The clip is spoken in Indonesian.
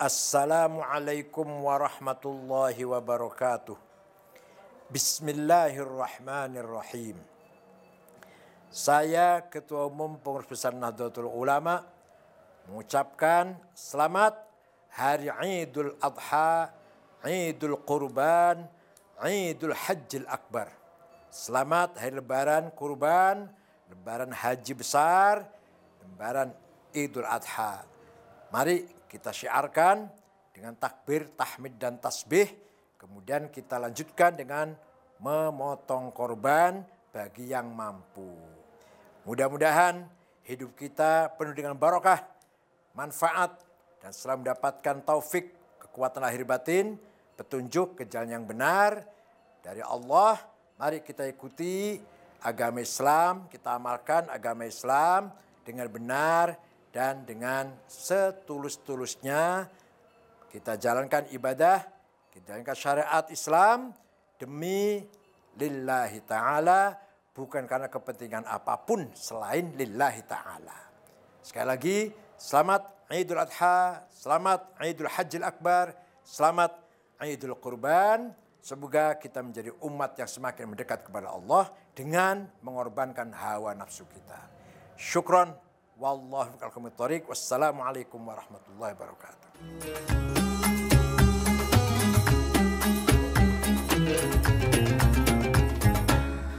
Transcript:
Assalamualaikum warahmatullahi wabarakatuh. Bismillahirrahmanirrahim. Saya Ketua Umum Pengurus Besar Nahdlatul Ulama mengucapkan selamat Hari Idul Adha, Idul Qurban, Idul Hajjil Akbar. Selamat Hari Lebaran Kurban, Lebaran Haji Besar, Lebaran Idul Adha. Mari kita syiarkan dengan takbir, tahmid dan tasbih. Kemudian kita lanjutkan dengan memotong korban bagi yang mampu. Mudah-mudahan hidup kita penuh dengan barokah, manfaat, dan selalu mendapatkan taufik, kekuatan lahir batin, petunjuk ke jalan yang benar dari Allah. Mari kita ikuti agama Islam, kita amalkan agama Islam dengan benar, dan dengan setulus-tulusnya kita jalankan ibadah, kita jalankan syariat Islam demi lillahi ta'ala bukan karena kepentingan apa pun selain lillahi ta'ala. Sekali lagi, selamat Idul Adha, selamat Idul Hajjil Akbar, selamat Idul Qurban. Semoga kita menjadi umat yang semakin mendekat kepada Allah dengan mengorbankan hawa nafsu kita. Syukron Wallahu a'lam Wassalamualaikum warahmatullahi wabarakatuh.